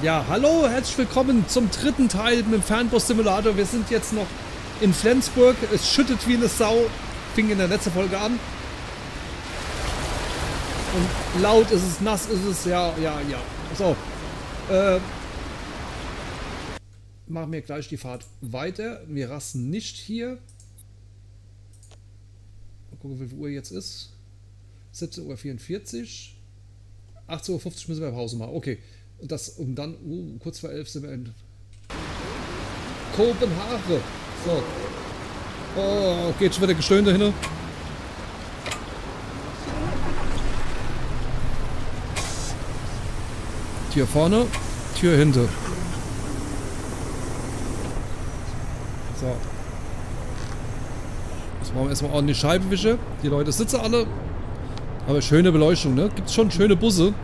Ja, hallo, herzlich willkommen zum dritten Teil mit dem Fernbus-Simulator. Wir sind jetzt noch in Flensburg. Es schüttet wie eine Sau. Fing in der letzten Folge an. Und laut ist es, nass ist es, ja, ja, ja. So. Äh, machen wir gleich die Fahrt weiter. Wir rasten nicht hier. Mal gucken, wie viel Uhr jetzt ist. 17.44 Uhr. 18.50 Uhr müssen wir Pause machen. Okay. Und das, und dann, uh, kurz vor 11 sind wir in Kopenhagen. So. Oh, geht schon wieder Gestöhn dahinter. Tür vorne, Tür hinter. So. Jetzt machen wir erstmal ordentlich Scheibenwische. Die Leute sitzen alle. Aber schöne Beleuchtung, ne? Gibt schon schöne Busse.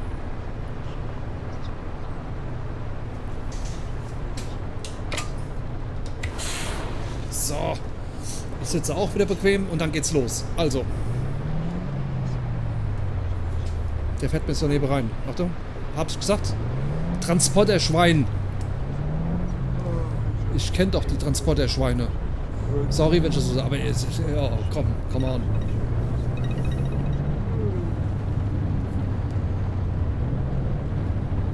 So. Ich sitze auch wieder bequem und dann geht's los. Also. Der fährt mir so neben rein. Achtung. Hab's gesagt. Transporterschwein. Ich kenne doch die Transporterschweine. Sorry, wenn ich das so sage, aber ist, ja, komm, komm on.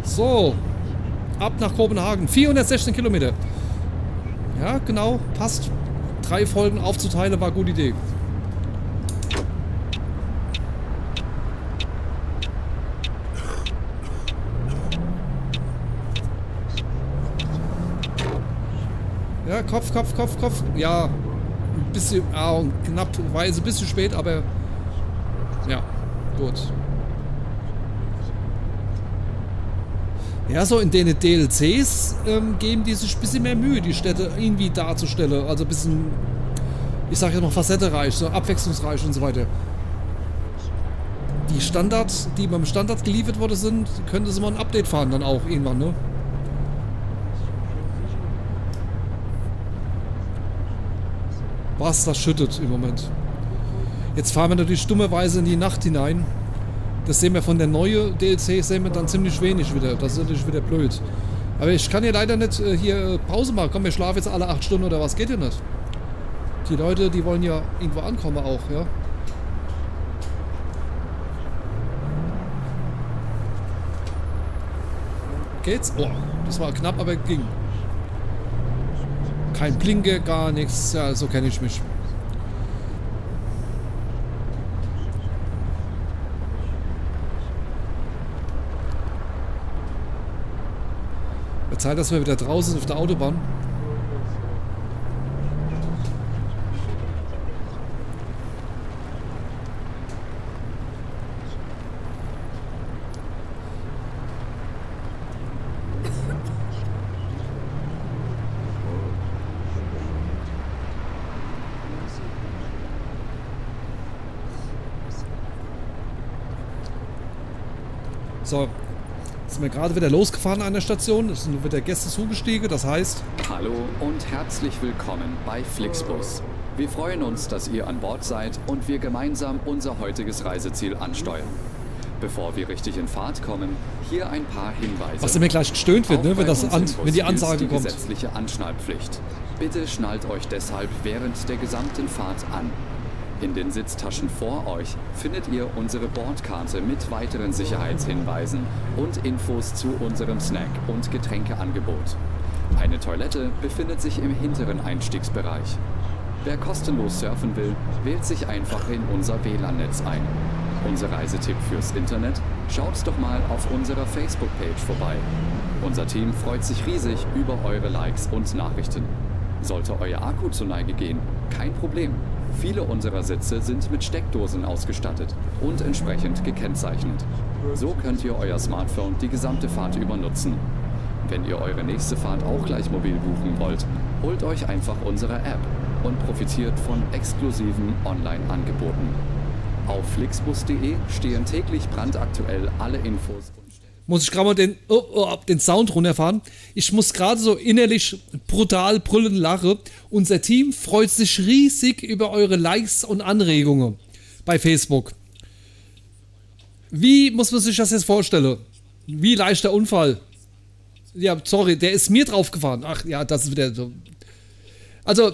So. Ab nach Kopenhagen. 416 Kilometer. Ja, genau, passt. Drei Folgen aufzuteilen war eine gute Idee. Ja, Kopf, Kopf, Kopf, Kopf. Ja, ein bisschen, ah, knappweise ein bisschen spät, aber ja, gut. Ja, so in den DLCs ähm, geben die sich ein bisschen mehr Mühe, die Städte irgendwie darzustellen. Also ein bisschen, ich sag ja noch facettereich, so abwechslungsreich und so weiter. Die Standards, die beim Standard geliefert worden sind, könnte sie mal ein Update fahren dann auch irgendwann, ne? Was das schüttet im Moment. Jetzt fahren wir natürlich dummerweise in die Nacht hinein. Das sehen wir von der neuen DLC, sehen wir dann ziemlich wenig wieder. Das ist natürlich wieder blöd. Aber ich kann hier leider nicht äh, hier Pause machen. Komm, wir schlafen jetzt alle 8 Stunden oder was? Geht ja nicht. Die Leute, die wollen ja irgendwo ankommen auch, ja. Geht's? Oh, das war knapp, aber ging. Kein Blinke, gar nichts. Ja, so kenne ich mich. Zeit, dass wir wieder draußen auf der Autobahn. So, sind wir gerade wieder losgefahren an der Station. Es sind wieder Gäste zugestiegen, das heißt... Hallo und herzlich willkommen bei Flixbus. Wir freuen uns, dass ihr an Bord seid und wir gemeinsam unser heutiges Reiseziel ansteuern. Bevor wir richtig in Fahrt kommen, hier ein paar Hinweise. Was mir gleich gestöhnt wird, ne, wenn, das an, wenn die Ansage die kommt. gesetzliche Anschnallpflicht. Bitte schnallt euch deshalb während der gesamten Fahrt an. In den Sitztaschen vor euch findet ihr unsere Bordkarte mit weiteren Sicherheitshinweisen und Infos zu unserem Snack- und Getränkeangebot. Eine Toilette befindet sich im hinteren Einstiegsbereich. Wer kostenlos surfen will, wählt sich einfach in unser WLAN-Netz ein. Unser Reisetipp fürs Internet? Schaut doch mal auf unserer Facebook-Page vorbei. Unser Team freut sich riesig über eure Likes und Nachrichten. Sollte euer Akku zur Neige gehen, kein Problem. Viele unserer Sitze sind mit Steckdosen ausgestattet und entsprechend gekennzeichnet. So könnt ihr euer Smartphone die gesamte Fahrt über nutzen. Wenn ihr eure nächste Fahrt auch gleich mobil buchen wollt, holt euch einfach unsere App und profitiert von exklusiven Online-Angeboten. Auf flixbus.de stehen täglich brandaktuell alle Infos muss ich gerade mal den, oh, oh, den Sound runterfahren. Ich muss gerade so innerlich brutal brüllen lachen. Unser Team freut sich riesig über eure Likes und Anregungen bei Facebook. Wie muss man sich das jetzt vorstellen? Wie leichter Unfall? Ja, sorry, der ist mir draufgefahren. Ach ja, das ist wieder so. Also,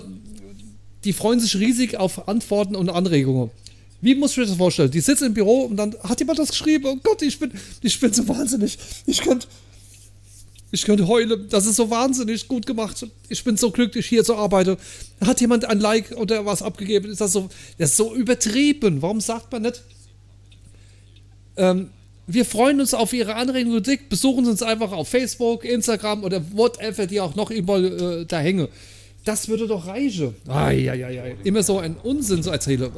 die freuen sich riesig auf Antworten und Anregungen. Wie muss ich mir das vorstellen? Die sitzen im Büro und dann hat jemand das geschrieben. Oh Gott, ich bin, ich bin so wahnsinnig. Ich könnte, ich könnte heulen. Das ist so wahnsinnig gut gemacht. Ich bin so glücklich, hier zu arbeiten. Hat jemand ein Like oder was abgegeben? Ist das so, das ist so übertrieben. Warum sagt man nicht? Ähm, wir freuen uns auf Ihre Anregungen und Kritik. Besuchen Sie uns einfach auf Facebook, Instagram oder whatever, die auch noch überall äh, da hängen. Das würde doch reichen. Eieiei. Immer so ein Unsinn zu erzählen.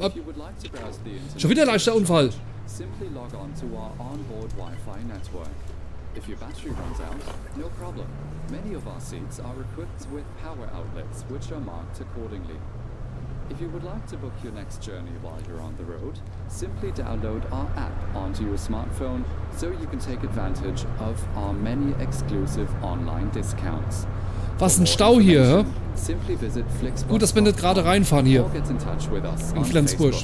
Schon wieder leichter Unfall. Simply log on to our onboard Wi-Fi network. If your battery runs out, no problem. Many of our seats are equipped with power outlets, which are marked accordingly. If you would like to book your next journey while you're on the road, simply download our app onto your smartphone so you can take advantage of our many exclusive online discounts. Was ein Stau hier, Gut, dass wir nicht gerade reinfahren hier in Flensburg.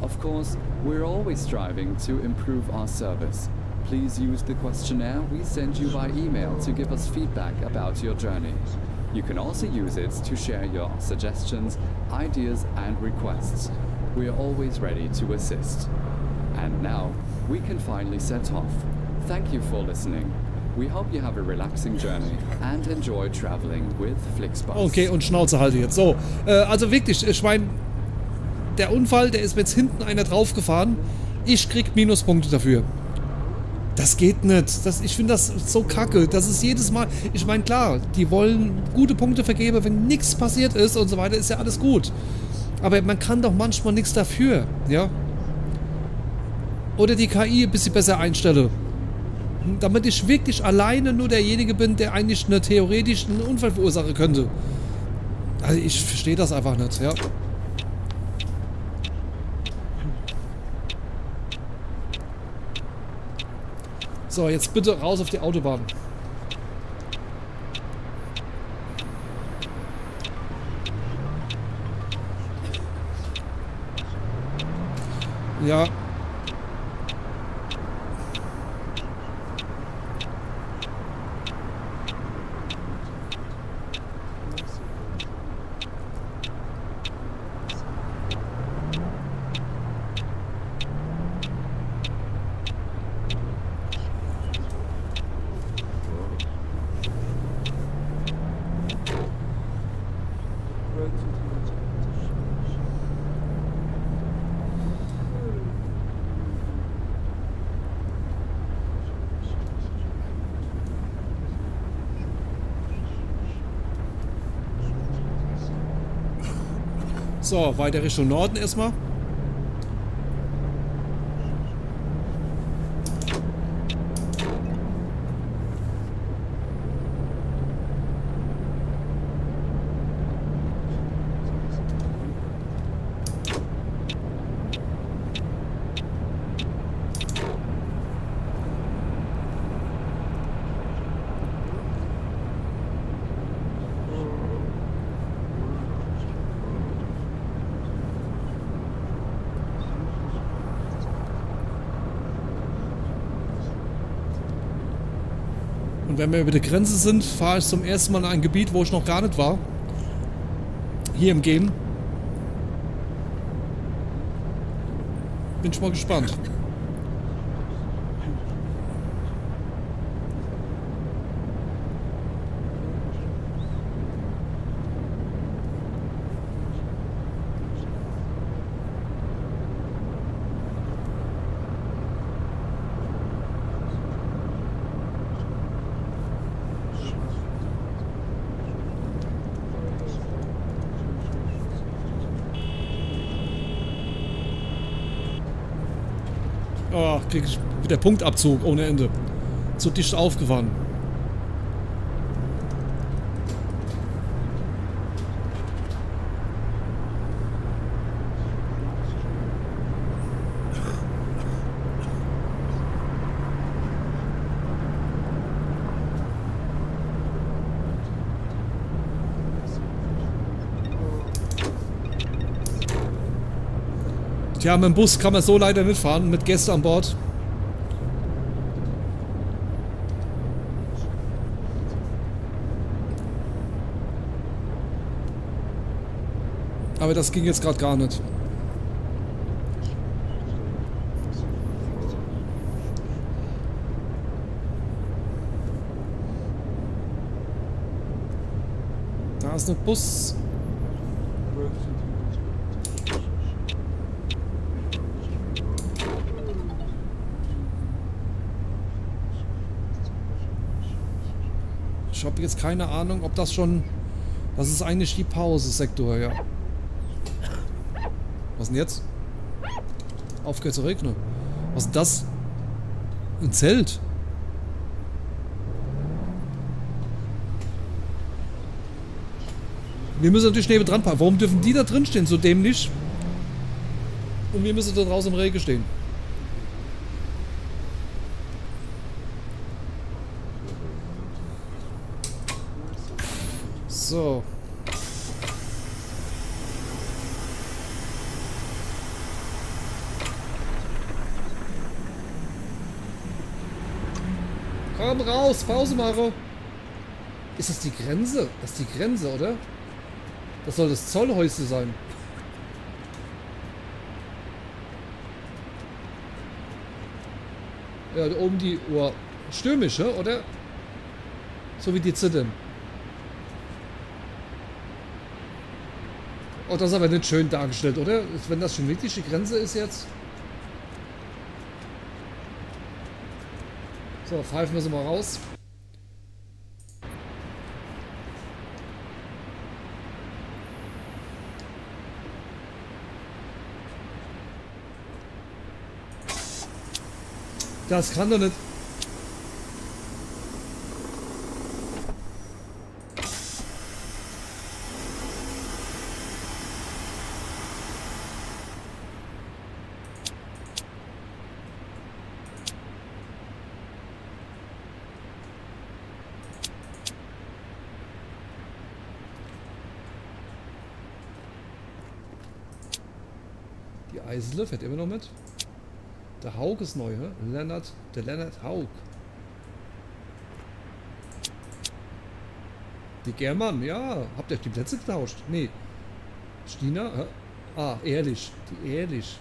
Of course, we're always striving to improve our service. Please use the questionnaire we send you by email to give us feedback about your journey. You can also use it to share your suggestions, ideas and requests. We are always ready to assist. And now, we can finally set off. Thank you for listening. We hope you have a relaxing journey and enjoy traveling with Flixbus. Okay, und Schnauze halte jetzt. So, äh, also wirklich, ich meine, der Unfall, der ist jetzt hinten einer draufgefahren. Ich krieg Minuspunkte dafür. Das geht nicht. Das, ich finde das so kacke. Das ist jedes Mal. Ich meine, klar, die wollen gute Punkte vergeben, wenn nichts passiert ist und so weiter, ist ja alles gut. Aber man kann doch manchmal nichts dafür, ja? Oder die KI ein bisschen besser einstellen damit ich wirklich alleine nur derjenige bin, der eigentlich eine theoretisch einen Unfall verursachen könnte. Also ich verstehe das einfach nicht, ja. So, jetzt bitte raus auf die Autobahn. Ja, So, weiter Richtung Norden erstmal. Und wenn wir über die Grenze sind, fahre ich zum ersten Mal in ein Gebiet, wo ich noch gar nicht war. Hier im Game. Bin schon mal gespannt. Oh, krieg ich wieder Punktabzug ohne Ende. Zu dicht aufgefahren. Tja, mit dem Bus kann man so leider mitfahren, mit Gästen an Bord. Aber das ging jetzt gerade gar nicht. Da ist ein Bus. Ich habe jetzt keine Ahnung, ob das schon... Das ist eigentlich die Pause-Sektor, ja. Was denn jetzt? Aufgehört zu regnen. Was ist das? Ein Zelt? Wir müssen natürlich neben dran parken. Warum dürfen die da drin stehen, so dämlich? Und wir müssen da draußen im Regen stehen. So. Komm raus, Pause mache. Ist das die Grenze? Das ist die Grenze, oder? Das soll das Zollhäusle sein. Ja, da oben die Uhr. Stürmische, oder? So wie die Zitten. Oh, das ist aber nicht schön dargestellt, oder? Wenn das schon wirklich die Grenze ist jetzt. So, pfeifen wir sie mal raus. Das kann doch nicht... Die Eisele fährt immer noch mit. Der Haug ist neu, hä? Leonard, der Leonard Haug. Die German, ja. Habt ihr die Plätze getauscht? Nee. Stina? Hä? Ah, ehrlich. Die ehrlich.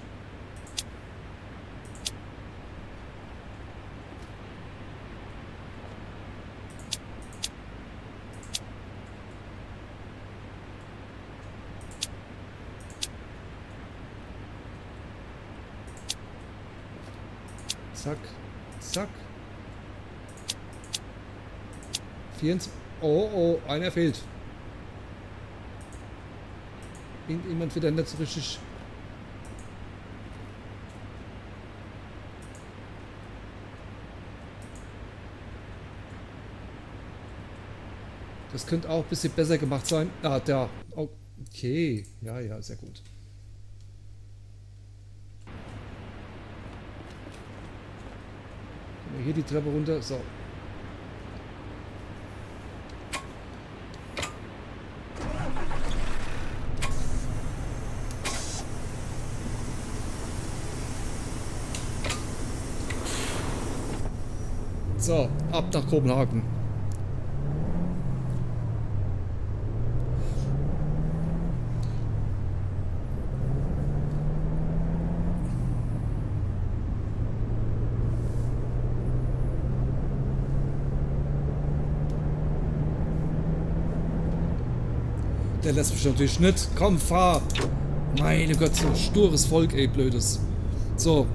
24. Oh, oh, einer fehlt. Irgendjemand wieder nicht so richtig. Das könnte auch ein bisschen besser gemacht sein. Ah, da. Okay. Ja, ja, sehr gut. Hier die Treppe runter. So. So, ab nach Kopenhagen. Der lässt mich natürlich nicht. Komm, fahr. Meine Gott, so stures Volk, ey, blödes. So.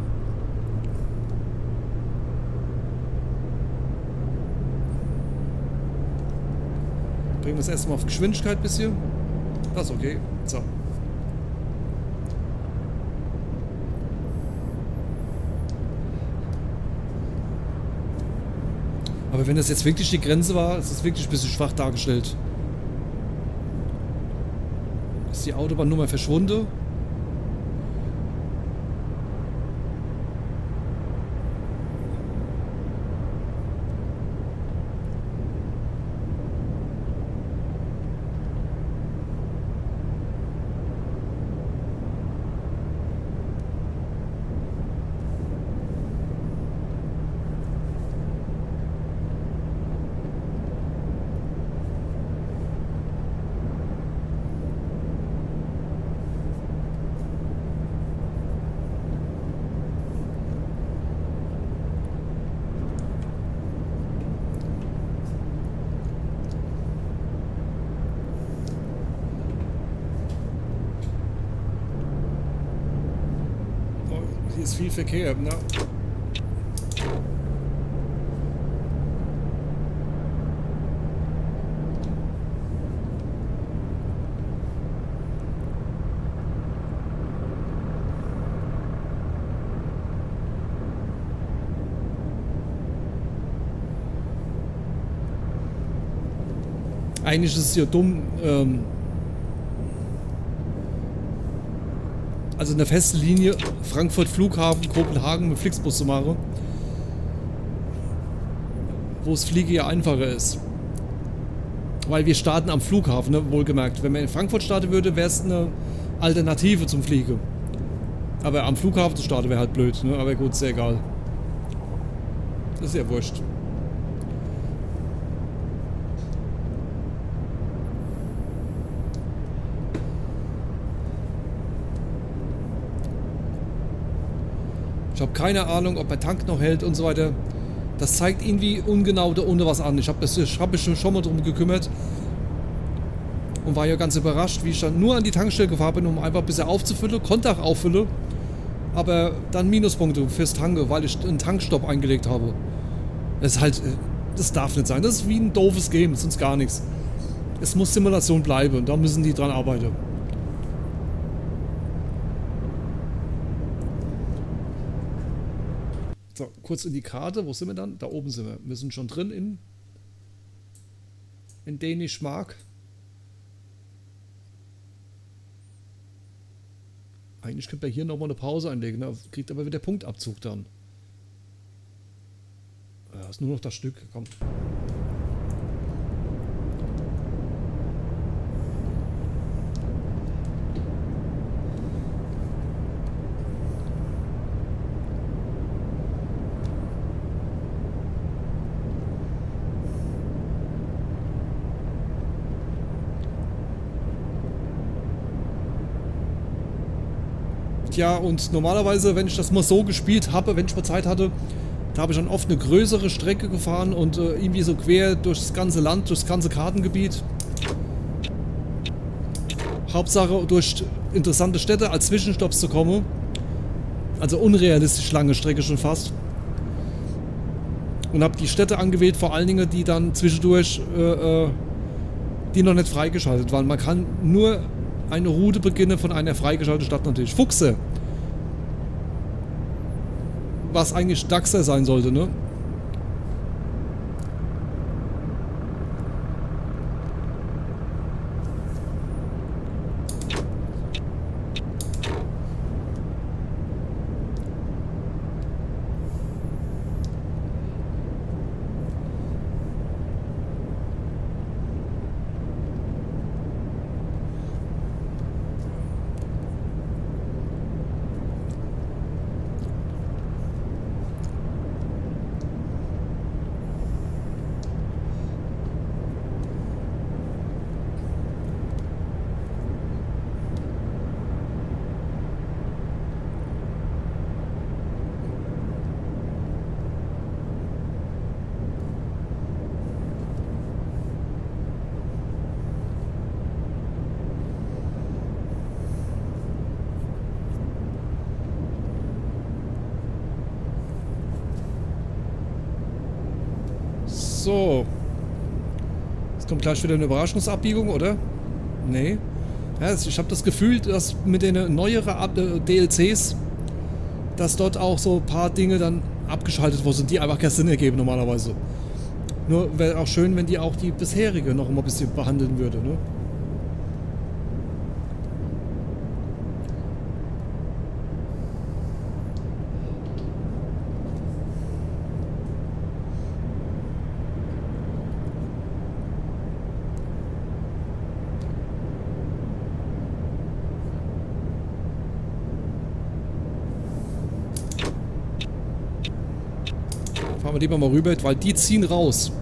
Bringen wir es erstmal auf Geschwindigkeit bis hier. Das ist okay. So. Aber wenn das jetzt wirklich die Grenze war, ist es wirklich ein bisschen schwach dargestellt. Ist die Autobahnnummer verschwunden? Verkehr, ne? Eigentlich ist es ja dumm, ähm, also eine feste Linie Frankfurt Flughafen, Kopenhagen mit Flixbus zu machen, wo es Fliege ja einfacher ist. Weil wir starten am Flughafen, ne, wohlgemerkt. Wenn man in Frankfurt starten würde, wäre es eine Alternative zum Fliege. Aber am Flughafen zu starten wäre halt blöd, ne? aber gut, sehr egal. Das ist ja wurscht. Ich habe keine Ahnung, ob der Tank noch hält und so weiter. Das zeigt irgendwie ungenau da unten was an. Ich habe hab mich schon mal drum gekümmert und war ja ganz überrascht, wie ich dann nur an die Tankstelle gefahren bin, um einfach ein bisschen aufzufüllen, konnte auch auffüllen, aber dann Minuspunkte fürs Tanke, weil ich einen Tankstopp eingelegt habe. Das ist halt, das darf nicht sein. Das ist wie ein doofes Game, sonst gar nichts. Es muss Simulation bleiben und da müssen die dran arbeiten. So, kurz in die Karte. Wo sind wir dann? Da oben sind wir. Wir sind schon drin in, in Dänischmark. Eigentlich könnte man hier nochmal eine Pause einlegen. Ne? Kriegt aber wieder Punktabzug dann. Ja, ist nur noch das Stück. Komm. Ja, und normalerweise, wenn ich das mal so gespielt habe, wenn ich mal Zeit hatte, da habe ich dann oft eine größere Strecke gefahren und äh, irgendwie so quer durch das ganze Land, durch das ganze Kartengebiet. Hauptsache durch interessante Städte als Zwischenstopps zu kommen. Also unrealistisch lange Strecke schon fast. Und habe die Städte angewählt, vor allen Dingen, die dann zwischendurch, äh, äh, die noch nicht freigeschaltet waren. Man kann nur eine Route beginnen von einer freigeschalteten Stadt natürlich. Fuchse was eigentlich Daxer sein sollte, ne? So. Jetzt kommt gleich wieder eine Überraschungsabbiegung, oder? Nee. Ja, ich habe das Gefühl, dass mit den neueren äh, DLCs, dass dort auch so ein paar Dinge dann abgeschaltet worden sind, die einfach keinen Sinn ergeben normalerweise. Nur wäre auch schön, wenn die auch die bisherige noch mal ein bisschen behandeln würde, ne? Wir lieber mal rüber, weil die ziehen raus.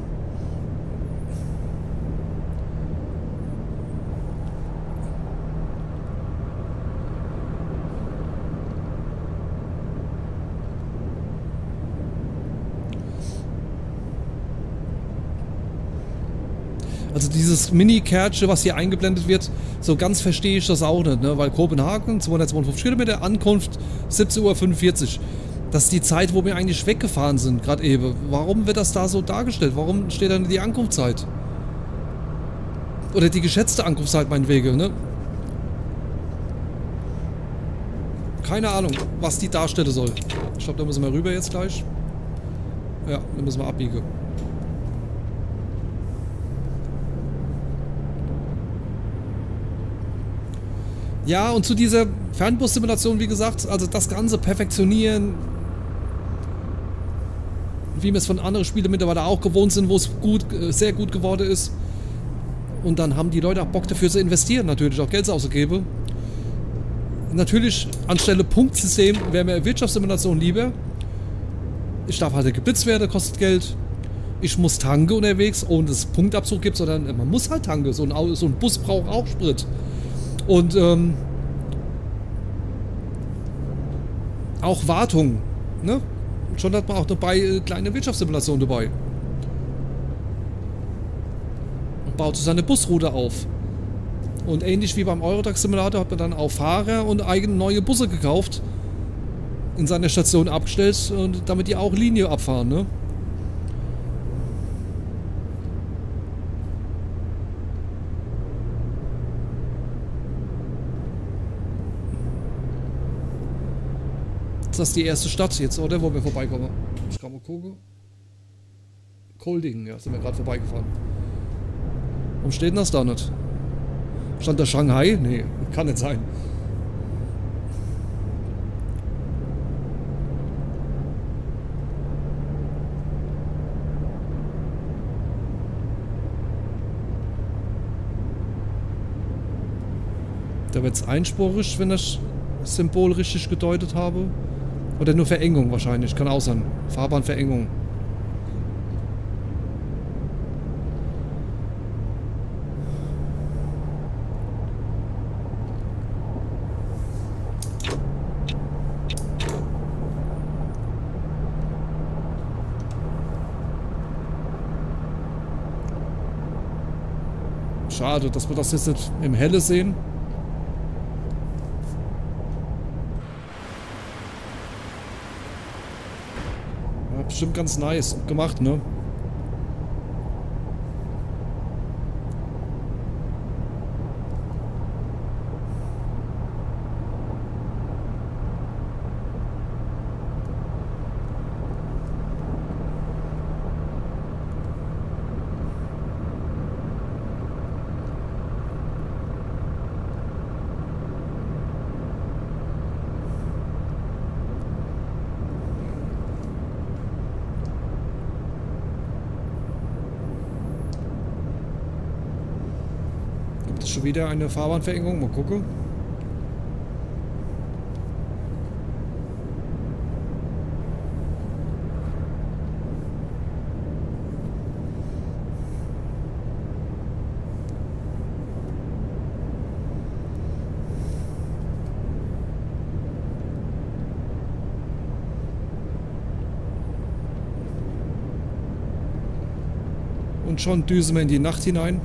Also dieses Mini-Kärtchen, was hier eingeblendet wird, so ganz verstehe ich das auch nicht, ne? weil Kopenhagen, 252 Kilometer, Ankunft 17.45 Uhr. Das ist die Zeit, wo wir eigentlich weggefahren sind, gerade eben. Warum wird das da so dargestellt? Warum steht da nicht die Ankunftszeit? Oder die geschätzte Ankunftszeit, meinetwegen, ne? Keine Ahnung, was die darstellen soll. Ich glaube, da müssen wir rüber jetzt gleich. Ja, da müssen wir abbiegen. Ja, und zu dieser Fernbus-Simulation, wie gesagt, also das Ganze perfektionieren, wie wir es von anderen Spielen mittlerweile auch gewohnt sind, wo es gut, äh, sehr gut geworden ist. Und dann haben die Leute auch Bock dafür zu investieren, natürlich auch Geld auszugeben. Natürlich anstelle Punktsystem wäre mir Wirtschaftssimulation lieber. Ich darf halt geblitzt werden, kostet Geld. Ich muss tanke unterwegs, ohne dass es Punktabzug gibt, sondern man muss halt tanken. So ein, so ein Bus braucht auch Sprit. Und ähm, auch Wartung. Ne? Schon hat man auch dabei äh, kleine Wirtschaftssimulation dabei. Und baut seine Busroute auf. Und ähnlich wie beim Eurodax Simulator hat man dann auch Fahrer und eigene neue Busse gekauft. In seiner Station abgestellt, und damit die auch Linie abfahren. Ne? Ist das die erste Stadt jetzt, oder? Wo wir vorbeikommen. Ich kann mal gucken. Kolding, ja, sind wir gerade vorbeigefahren. Warum steht denn das da nicht? Stand da Shanghai? Nee, kann nicht sein. Da wird es einspurig, wenn ich das Symbol richtig gedeutet habe. Oder nur Verengung wahrscheinlich. Kann auch sein. Fahrbahnverengung. Schade, dass wir das jetzt nicht im Helle sehen. Bestimmt ganz nice gemacht, ne? Wieder eine Fahrbahnverengung. Mal gucken. Und schon düsen wir in die Nacht hinein.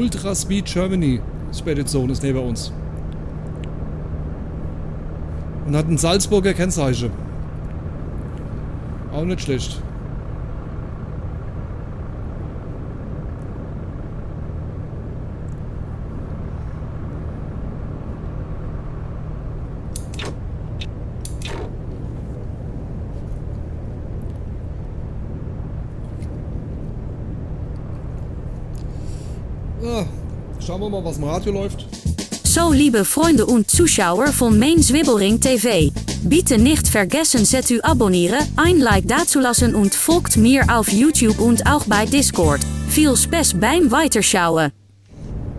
Ultra Speed Germany Spedition ist neben uns. Und hat ein Salzburger Kennzeichen. Auch nicht schlecht. Schauen wir mal, was im Radio läuft. So, liebe Freunde und Zuschauer von Main Zwibbelring TV. Bitte nicht vergessen, zu abonnieren, ein Like dazulassen und folgt mir auf YouTube und auch bei Discord. Viel Spaß beim Weiterschauen.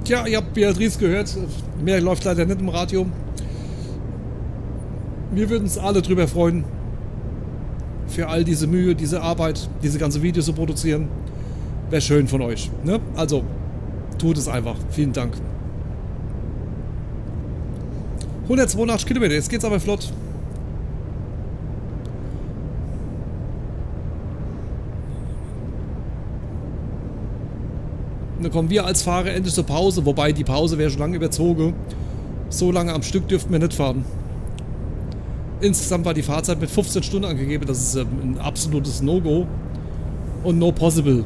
Tja, ihr habt Beatrice gehört. Mehr läuft leider nicht im Radio. Wir würden uns alle drüber freuen. Für all diese Mühe, diese Arbeit, diese ganze Videos zu produzieren. Wäre schön von euch. Ne? Also, Tut es einfach. Vielen Dank. 182 Kilometer, jetzt geht's aber flott. Dann kommen wir als Fahrer endlich zur Pause, wobei die Pause wäre schon lange überzogen. So lange am Stück dürften wir nicht fahren. Insgesamt war die Fahrzeit mit 15 Stunden angegeben, das ist ähm, ein absolutes No-Go und No Possible.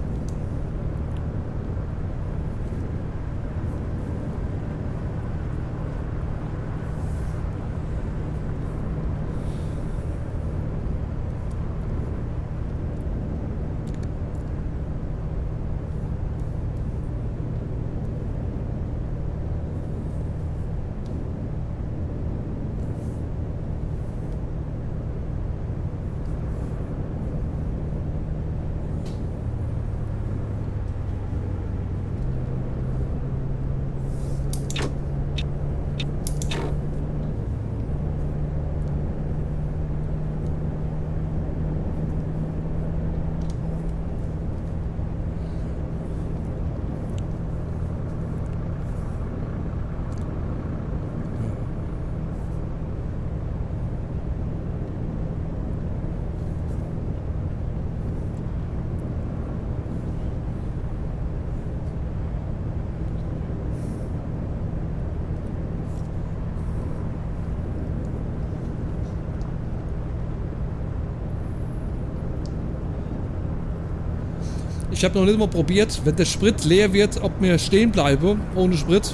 Ich habe noch nicht mal probiert, wenn der Sprit leer wird, ob mir stehen bleibe ohne Sprit.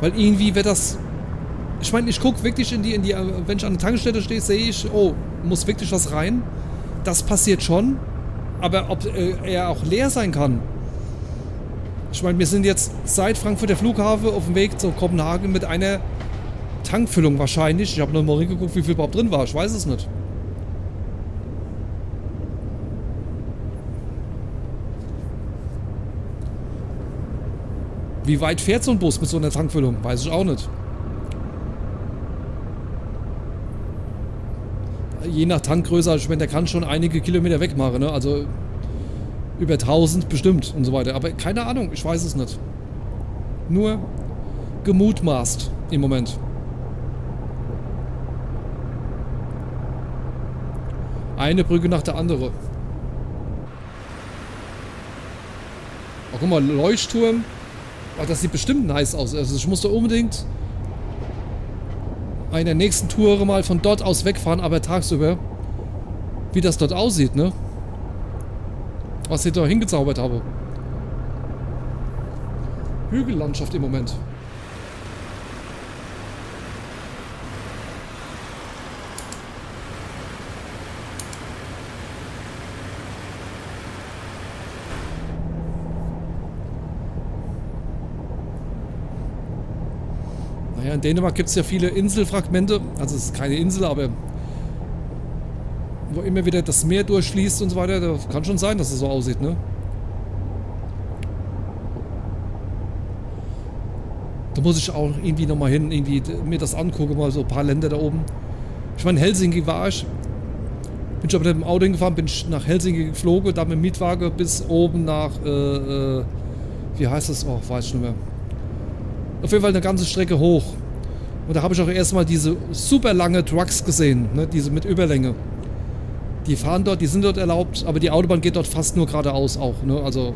Weil irgendwie wird das... Ich meine, ich gucke wirklich in die, in die... Wenn ich an der Tankstelle stehe, sehe ich, oh, muss wirklich was rein. Das passiert schon. Aber ob äh, er auch leer sein kann. Ich meine, wir sind jetzt seit Frankfurter Flughafen auf dem Weg zu Kopenhagen mit einer Tankfüllung wahrscheinlich. Ich habe noch mal geguckt, wie viel überhaupt drin war. Ich weiß es nicht. Wie weit fährt so ein Bus mit so einer Tankfüllung? Weiß ich auch nicht. Je nach Tankgröße, ich meine, der kann schon einige Kilometer wegmachen, ne? Also über 1000 bestimmt und so weiter. Aber keine Ahnung, ich weiß es nicht. Nur gemutmaßt im Moment. Eine Brücke nach der anderen. Oh, guck mal, Leuchtturm. Ach, das sieht bestimmt nice aus. Also ich muss da unbedingt eine der nächsten Tour mal von dort aus wegfahren, aber tagsüber. Wie das dort aussieht, ne? Was ich da hingezaubert habe. Hügellandschaft im Moment. Dänemark gibt es ja viele Inselfragmente. Also es ist keine Insel, aber wo immer wieder das Meer durchschließt und so weiter. Das kann schon sein, dass es so aussieht, ne? Da muss ich auch irgendwie nochmal hin, irgendwie mir das angucken, mal so ein paar Länder da oben. Ich meine, Helsinki war ich. Bin aber mit dem Auto hingefahren, bin ich nach Helsinki geflogen, da mit dem Mietwagen bis oben nach, äh, äh, wie heißt das? Oh, weiß ich nicht mehr. Auf jeden Fall eine ganze Strecke hoch. Und da habe ich auch erstmal diese super lange Trucks gesehen, ne, diese mit Überlänge. Die fahren dort, die sind dort erlaubt, aber die Autobahn geht dort fast nur geradeaus auch. Ne? Also.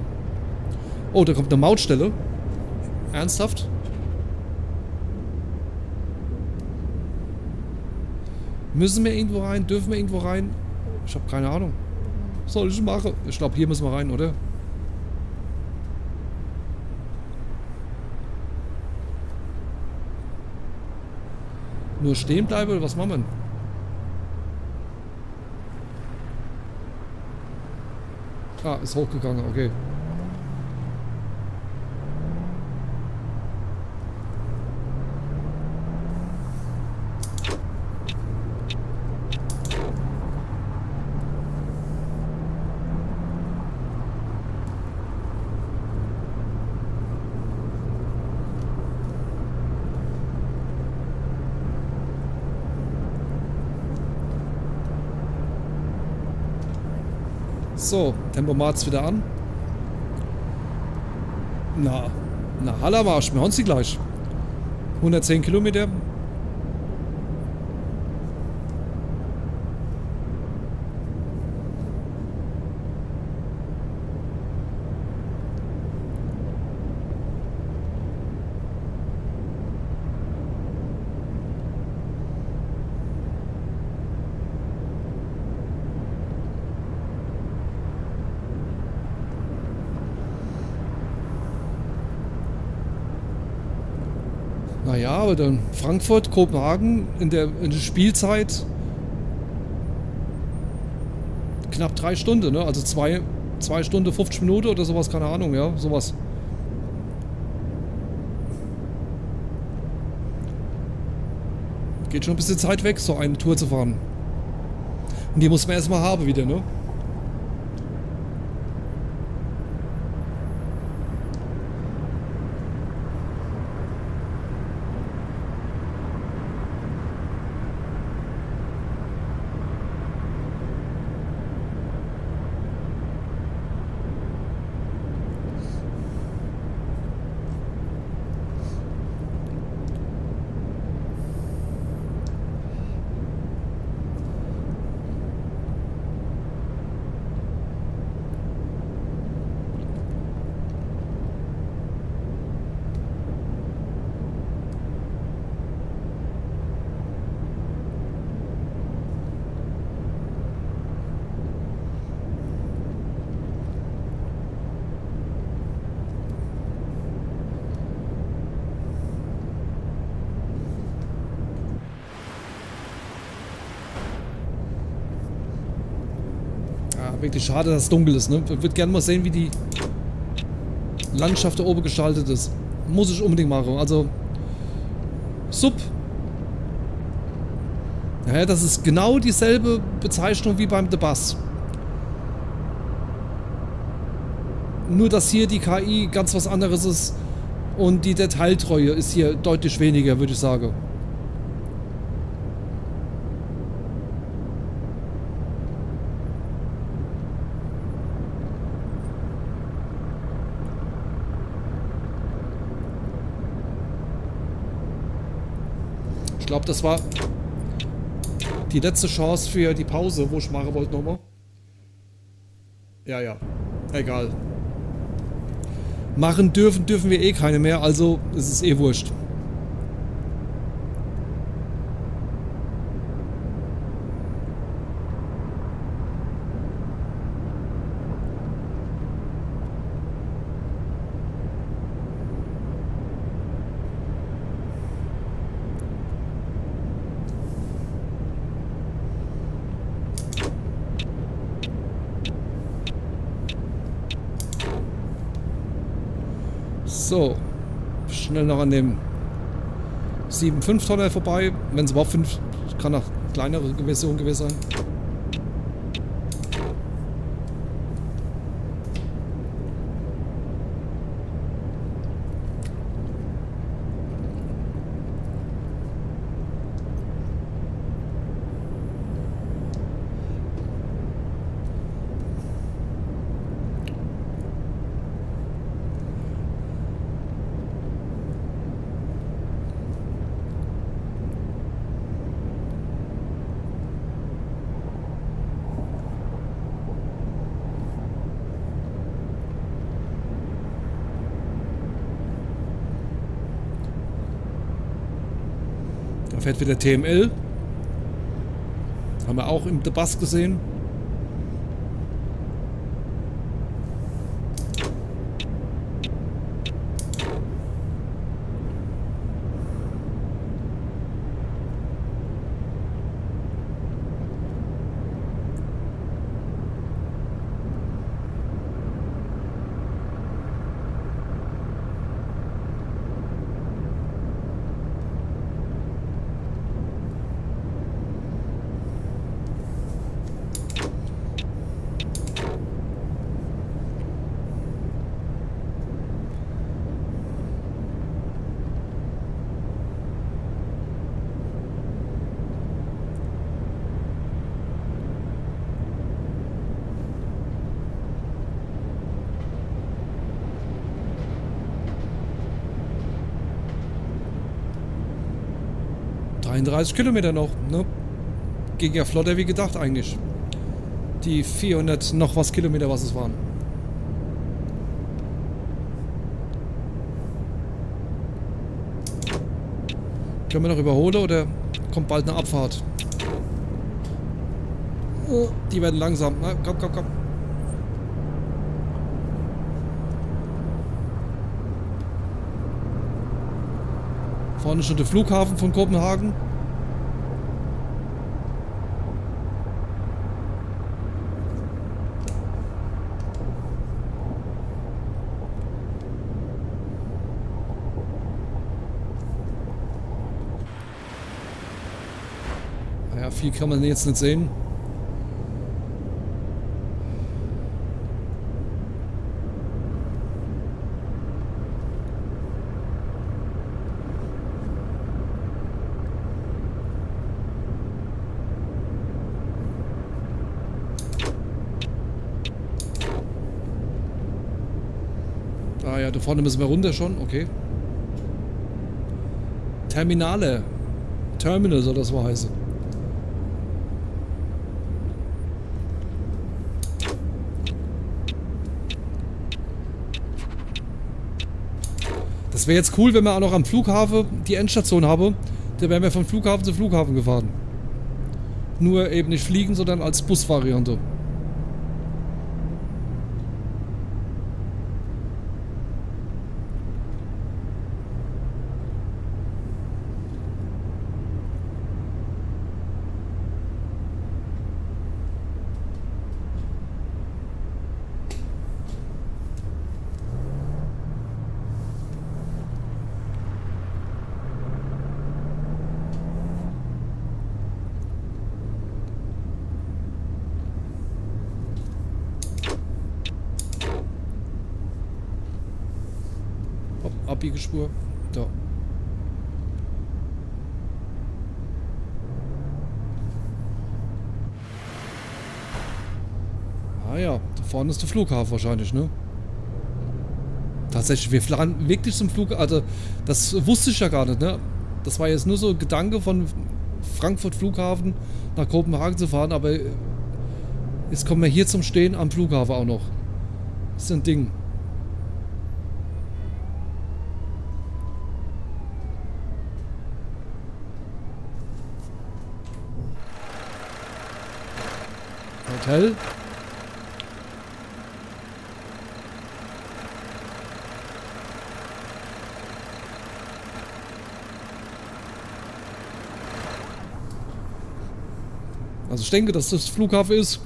Oh, da kommt eine Mautstelle. Ernsthaft? Müssen wir irgendwo rein? Dürfen wir irgendwo rein? Ich habe keine Ahnung. Was soll ich machen? Ich glaube, hier müssen wir rein, oder? Nur stehen bleiben oder was machen wir? Ah, ist hochgegangen, okay. So, Tempomat wieder an. Na, na Hallermarsch, wir hauen sie gleich. 110 Kilometer. Dann Frankfurt, Kopenhagen in der, in der Spielzeit knapp drei Stunden, ne? Also zwei, zwei Stunden 50 Minuten oder sowas, keine Ahnung, ja, sowas. Geht schon ein bisschen Zeit weg, so eine Tour zu fahren. Und die muss man erstmal haben wieder, ne? Wirklich schade, dass es dunkel ist. Ne? Ich würde gerne mal sehen, wie die Landschaft da oben gestaltet ist. Muss ich unbedingt machen. Also, Sub. Ja, das ist genau dieselbe Bezeichnung wie beim The Bus. Nur, dass hier die KI ganz was anderes ist und die Detailtreue ist hier deutlich weniger, würde ich sagen. Glaube, das war die letzte Chance für die Pause, wo ich machen wollte nochmal. Ja, ja. Egal. Machen dürfen, dürfen wir eh keine mehr, also ist es eh wurscht. So. Schnell noch an dem 7,5 Tonner vorbei. Wenn es überhaupt 5, kann auch kleinere Version gewesen sein. Fährt wieder TML. Haben wir auch im The Bus gesehen. 30 Kilometer noch. Ne? Ging ja flotter wie gedacht eigentlich. Die 400 noch was Kilometer, was es waren. Können wir noch überholen oder kommt bald eine Abfahrt? Oh, die werden langsam. Na, komm, komm, komm. Vorne schon der Flughafen von Kopenhagen. Viel kann man jetzt nicht sehen. Ah ja, da vorne müssen wir runter schon, okay. Terminale. Terminal soll das wohl heißen. Das wäre jetzt cool, wenn wir auch noch am Flughafen die Endstation haben. Da wären wir von Flughafen zu Flughafen gefahren. Nur eben nicht fliegen, sondern als Busvariante. Abbiegespur. Da. Ah ja, da vorne ist der Flughafen wahrscheinlich, ne? Tatsächlich, wir fahren wirklich zum Flug. Also, das wusste ich ja gar nicht, ne? Das war jetzt nur so ein Gedanke von Frankfurt Flughafen nach Kopenhagen zu fahren, aber jetzt kommen wir hier zum Stehen am Flughafen auch noch. Das ist ein Ding. Hotel. Also ich denke, dass das Flughafen ist.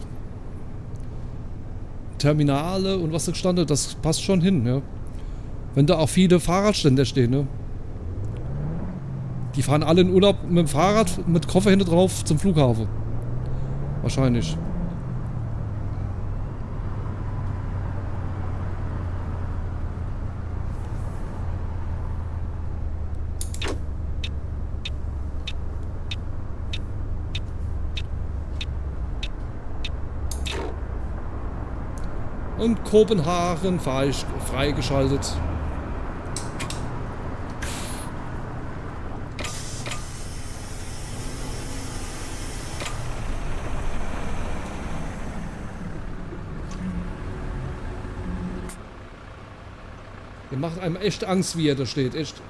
Terminale und was da gestanden, das passt schon hin, ja. Wenn da auch viele Fahrradständer stehen, ne. Die fahren alle in Urlaub mit dem Fahrrad, mit Koffer hinten drauf zum Flughafen. Wahrscheinlich. Und Kopenhagen frei, freigeschaltet. Der macht einem echt Angst, wie er da steht. Echt.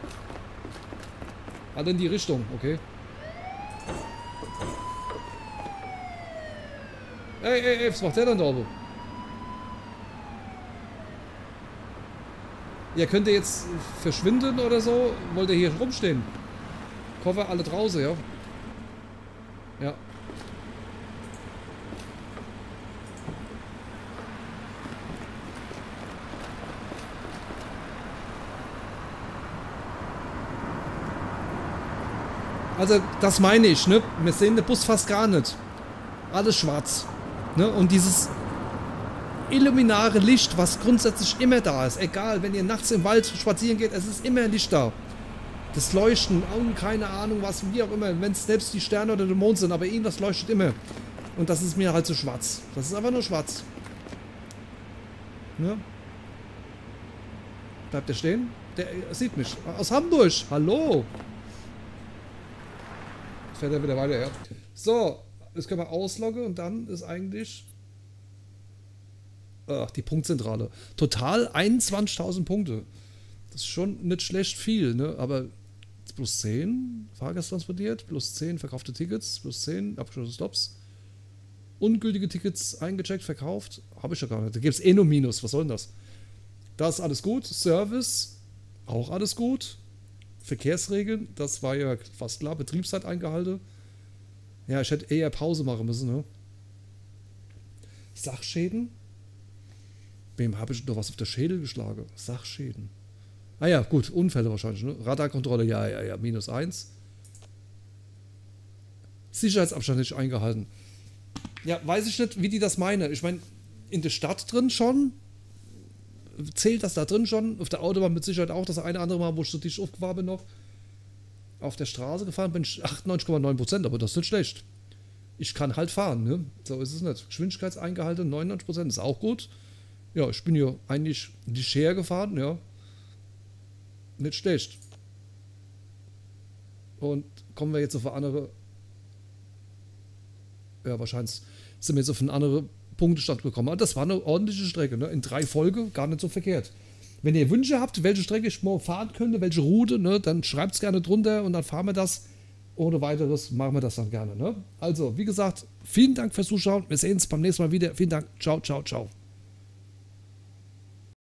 Alle in die Richtung, okay. Ey, ey, ey, was macht der denn da oben? Ja, könnt ihr jetzt verschwinden oder so? Wollt ihr hier rumstehen? Koffer alle draußen, ja? Ja. Also, das meine ich, ne? Wir sehen den Bus fast gar nicht. Alles schwarz. Ne? Und dieses illuminare Licht, was grundsätzlich immer da ist. Egal, wenn ihr nachts im Wald spazieren geht, es ist immer Licht da. Das Leuchten, oh, keine Ahnung was, wie auch immer, wenn es selbst die Sterne oder der Mond sind, aber irgendwas leuchtet immer. Und das ist mir halt so schwarz. Das ist einfach nur schwarz. Ne? Bleibt er stehen? Der sieht mich. Aus Hamburg. Hallo. Fährt er wieder weiter, ja. So, jetzt können wir ausloggen und dann ist eigentlich Ach, die Punktzentrale. Total 21.000 Punkte. Das ist schon nicht schlecht viel, ne? Aber plus 10 Fahrgast transportiert, plus 10 verkaufte Tickets, plus 10 abgeschlossene Stops. Ungültige Tickets eingecheckt, verkauft. Habe ich ja gar nicht. Da gibt es eh nur Minus. Was soll denn das? Da ist alles gut. Service, auch alles gut. Verkehrsregeln, das war ja fast klar, Betriebszeit eingehalten. Ja, ich hätte eher Pause machen müssen, ne? Sachschäden? Wem habe ich noch was auf der Schädel geschlagen? Sachschäden. Ah ja, gut, Unfälle wahrscheinlich, ne? Radarkontrolle, ja, ja, ja, minus eins. Sicherheitsabstand nicht eingehalten. Ja, weiß ich nicht, wie die das meinen. Ich meine, in der Stadt drin schon. Zählt das da drin schon? Auf der Autobahn mit Sicherheit auch. Das eine andere Mal, wo ich so tief aufgefahren bin noch. Auf der Straße gefahren bin ich 98,9%, aber das ist nicht schlecht. Ich kann halt fahren, ne? So ist es nicht. Geschwindigkeitseingehalten 99% ist auch gut. Ja, ich bin ja eigentlich die Schere gefahren, ja. Nicht schlecht. Und kommen wir jetzt auf eine andere. Ja, wahrscheinlich sind wir jetzt auf einen anderen Punktestand gekommen. Aber das war eine ordentliche Strecke, ne? In drei Folgen gar nicht so verkehrt. Wenn ihr Wünsche habt, welche Strecke ich mal fahren könnte, welche Route, ne, dann schreibt es gerne drunter und dann fahren wir das. Ohne weiteres machen wir das dann gerne. Ne? Also, wie gesagt, vielen Dank fürs Zuschauen. Wir sehen uns beim nächsten Mal wieder. Vielen Dank. Ciao, ciao, ciao.